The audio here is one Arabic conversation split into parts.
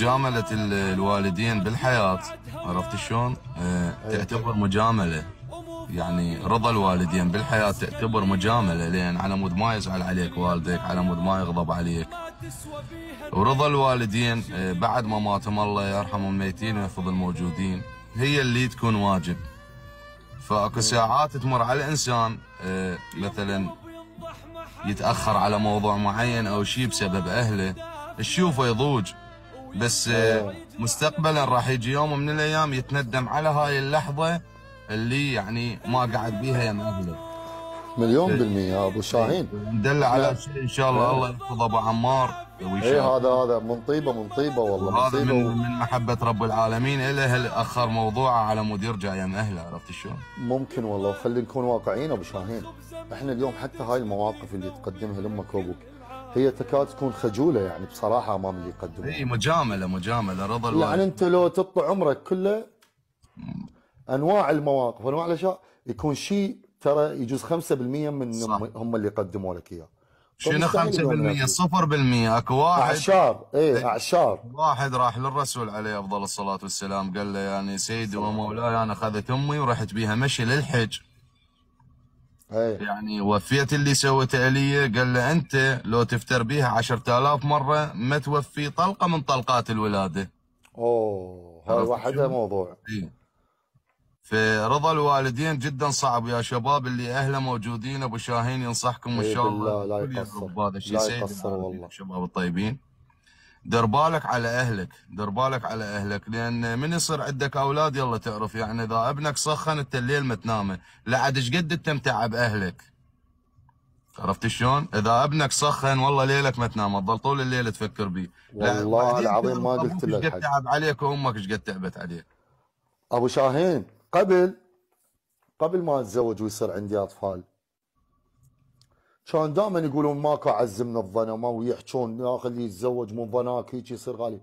مجاملة ال- الوالدين بالحياة عرفت شلون؟ آه، تعتبر مجاملة. يعني رضا الوالدين بالحياة تعتبر مجاملة لأن على مود ما يزعل عليك والدك على مود ما يغضب عليك. ورضا الوالدين آه، بعد ما ماتهم الله يرحم الميتين ويحفظ الموجودين هي اللي تكون واجب. فأكو ساعات تمر على الإنسان آه، مثلا يتأخر على موضوع معين أو شيء بسبب أهله تشوفه يضوج. بس آه، مستقبلا راح يجي يوم من الأيام يتندم على هاي اللحظة اللي يعني ما قعد بيها يم اهله مليون بالمية يا أبو شاهين. ندل على شيء إن شاء الله. الله يحفظ أبو عمار. اي هذا هذا من طيبة من طيبة والله طيبة. من و- من محبة رب العالمين له اللي أخر موضوعه على مود يرجع يم اهله عرفت شلون؟ ممكن والله. خلينا نكون واقعيين أبو شاهين. إحنا اليوم حتى هاي المواقف اللي تقدمها لامك وابوك هي تكاد تكون خجولة يعني بصراحة امام اللي يقدمون اي مجاملة مجاملة رضا الوالد. يعني أنت لو تطلع عمرك كله أنواع المواقف انواع الأشياء يكون شيء ترى يجوز 5% من صح. هم- اللي قدموا لك إياه. شنو 5% فمستحيل 0% أكو واحد. أعشار. إيه أعشار. واحد راح للرسول عليه أفضل الصلاة والسلام. قال له يعني سيدي ومولاي أنا أخذت أمي ورحت بيها مشي للحج. إيه يعني وفيت اللي سوته لي قال له أنت لو تفتر بيها 10000 مرة ما توفي طلقة من طلقات الولادة أوه هاي وحدها؟ موضوع إيه. فرضا الوالدين جدا صعب يا شباب اللي أهله موجودين أبو شاهين ينصحكم ان إيه شاء الله لا يقصر. بهذا الشيء لا يقصر والله. الشباب الطيبين دير بالك على أهلك دير بالك على أهلك لأن من يصير عندك أولاد يلا تعرف يعني إذا أبنك سخن أنت الليل ما تنامه لا عاد إيش قد تمتع بأهلك عرفت شلون؟ إذا أبنك سخن والله ليلك ما تنام تظل طول الليل تفكر بيه والله العظيم ما قلت لك إيش قد. تعب عليك وأمك إيش قد تعبت عليك أبو شاهين قبل قبل ما أتزوج ويصير عندي أطفال كان دائما يقولون ماكو اعز من الظنما ويحجون يا أخي اللي يتزوج مو ظناك هيك يصير غالي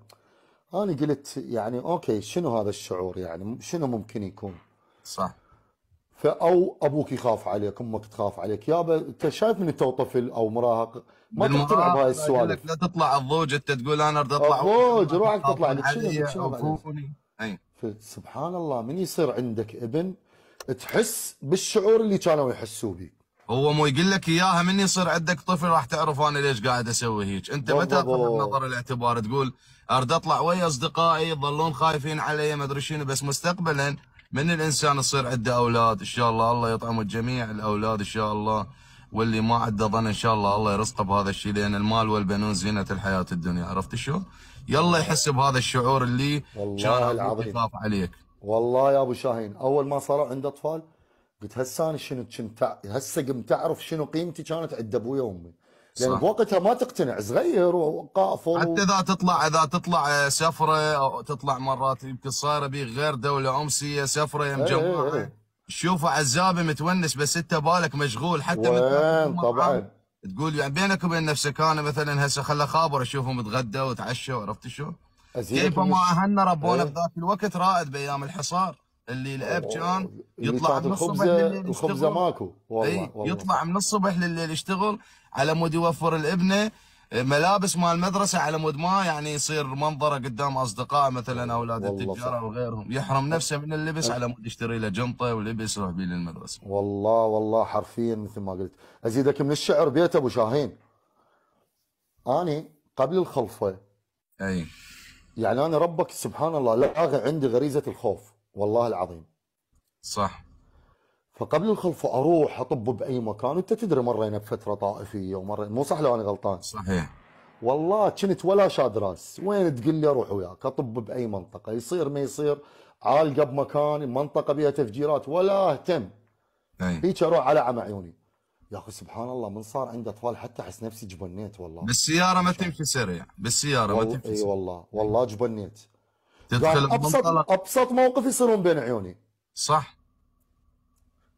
أنا قلت يعني أوكي شنو هذا الشعور؟ يعني شنو ممكن يكون صح. فأو أبوك يخاف عليك أمك تخاف عليك. يابا أنت شايف من انت طفل أو مراهق؟ ما تقتنع بهاي السوالف. لا تطلع الضوج أنت تقول أنا أريد أطلع الضوج، روحك تطلع لك. شنو- شنو. أي. سبحان الله من يصير عندك ابن تحس بالشعور اللي كانوا يحسوا به هو مو يقول لك إياها من يصير عندك طفل راح تعرف أنا ليش قاعد أسوي هيك أنت ما تاخذ. بنظر الاعتبار تقول اريد أطلع ويا أصدقائي يظلون خايفين علي ما أدري شنو بس مستقبلا من الإنسان يصير عنده أولاد إن شاء الله الله يطعم الجميع الأولاد إن شاء الله واللي ما عنده ظن إن شاء الله الله يرزقه بهذا الشيء لأن المال والبنون زينة الحياة الدنيا عرفت شلون؟ يلا يحس بهذا الشعور اللي والله كان العظيم. عليك والله يا أبو شاهين أول ما صاروا عندي أطفال قلت هسه أنا شنو كنت هسه قمت اعرف شنو قيمتي كانت عند أبوي وأمي لأن. بوقتها ما تقتنع صغير وقافل حتى إذا تطلع إذا تطلع سفرة أو تطلع مرات يمكن صايرة بيك غير دولة امسيه سفرة يا إيه مجموعه إيه. تشوفه عزابه متونس بس أنت بالك مشغول حتى وين طبعا تقول يعني بينك وبين نفسك أنا مثلا هسه خله خابر أشوفهم يتغدوا وتعشوا عرفت شو؟ كيف ما أهلنا ربونا إيه. بذاك الوقت رائد بأيام الحصار اللي الاب كان يطلع من الصبح الخبزه لليل الخبزة. ماكو. والله إي والله. يطلع من الصبح لليل يشتغل على مود يوفر الابنة. ملابس مال المدرسة على مود ما يعني يصير منظرة قدام اصدقائه مثلا أولاد التجارة. وغيرهم. يحرم نفسه من اللبس على مود يشتري له جنطة ولبس يروح بيه للمدرسة. والله والله حرفيا مثل ما قلت. أزيدك من الشعر بيت أبو شاهين. أني قبل الخلفة إي. يعني أنا ربك سبحان الله لاغى عندي غريزة الخوف. والله العظيم. صح. فقبل الخلفه أروح أطب بأي مكان وانت تدري مرينا بفترة طائفية ومره مو صح لو أنا غلطان؟ صحيح. والله كنت ولا شاد راس. وين تقول لي أروح وياك؟ أطب بأي منطقة. يصير ما يصير عالقه بمكان منطقة بها تفجيرات ولا اهتم. أي. هيك أروح على عمى عيوني. يا أخي سبحان الله من صار عندي أطفال حتى أحس نفسي جبنيت والله. بالسيارة ما تمشي سريع بالسيارة ما تمشي إي. والله والله جبنيت. تدخل قاعد أبسط أبسط موقف يصيرون بين عيوني. صح.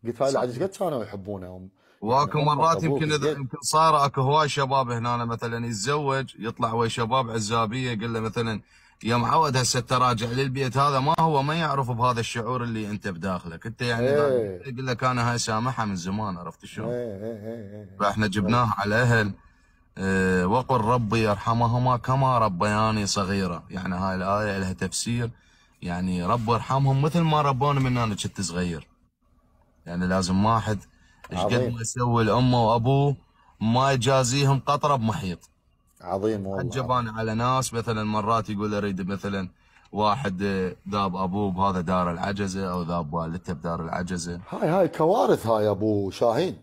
قلت هاي إيش قد كانوا يحبونها واكو يعني هم مرات يمكن إذا. يمكن صار أكو هواي شباب هنا مثلا يتزوج يطلع ويا شباب عزابية يقول له مثلا يا معود هسه تراجع للبيت هذا ما هو ما يعرف بهذا الشعور اللي أنت بداخلك. أنت يعني إيه. يقول لك أنا هاي سامحها من زمان عرفت شلون؟ إيه إيه فإحنا جبناها على أهل. وقل ربي يرحمهما كما ربياني صغيرة يعني هاي الآية لها تفسير. يعني رب ارحمهم مثل ما ربوني من أنا كنت صغير. يعني لازم واحد إيش قد ما يسوي الأمه وأبوه ما يجازيهم قطرة بمحيط. عظيم والله. عجب عظيم أنا على ناس مثلا مرات يقول أريد مثلا واحد آه، ذاب أبوه بهذا دار العجزة أو ذاب والدته بدار العجزة. هاي هاي كوارث هاي أبو شاهين.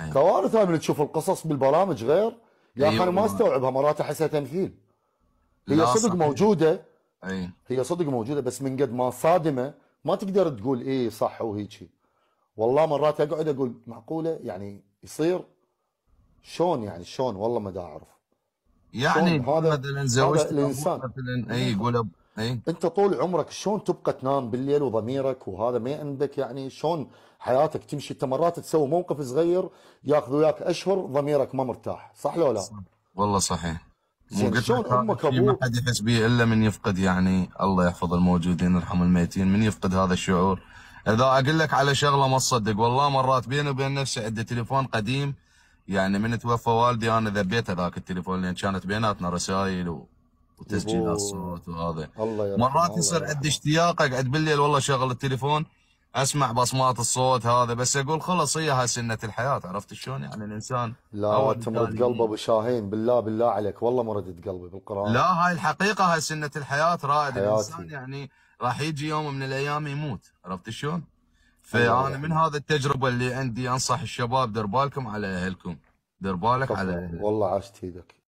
أي. كوارث هاي من تشوف القصص بالبرامج غير. يا أخي اي أنا ما أستوعبها مرات احسها تمثيل. هي صدق صحيح موجودة. أي. هي صدق موجودة بس من قد ما صادمة ما تقدر تقول إيه صح وهيجي والله مرات أقعد أقول معقولة؟ يعني يصير؟ شلون يعني شلون والله ما دا أعرف. يعني هذا مثلا زوجت الإنسان. مثلا أي يقول أب... اي أنت طول عمرك شلون تبقى تنام بالليل وضميرك وهذا ما عندك؟ يعني شلون حياتك تمشي؟ أنت مرات تسوي موقف صغير ياخذ وياك أشهر ضميرك ما مرتاح صح لو لا؟ صح. والله صحيح. مو شلون أمك الشيء ما أبوك حد يحس به إلا من يفقد يعني الله يحفظ الموجودين ويرحم الميتين من يفقد هذا الشعور. إذا أقول لك على شغلة ما تصدق والله مرات بيني وبين نفسي عندي تليفون قديم يعني من توفى والدي أنا ذبيته ذاك التليفون لأن كانت بيناتنا رسائل و... وتسجيلات يبو صوت وهذا. الله مرات يصير عندي اشتياق اقعد بالليل والله شغل التليفون أسمع بصمات الصوت هذا بس أقول خلص هي هاي سنة الحياة عرفت شلون؟ يعني الانسان لا تمرد قلبه أبو شاهين بالله بالله عليك والله مردت قلبي بالقرآن. لا هاي الحقيقة هاي سنة الحياة رائد. الإنسان حياتي يعني راح يجي يوم من الأيام يموت عرفت شلون؟ فأنا من هذا التجربة اللي عندي أنصح الشباب دير بالكم على أهلكم دير بالك على كفو أهلك. والله عاشت إيدك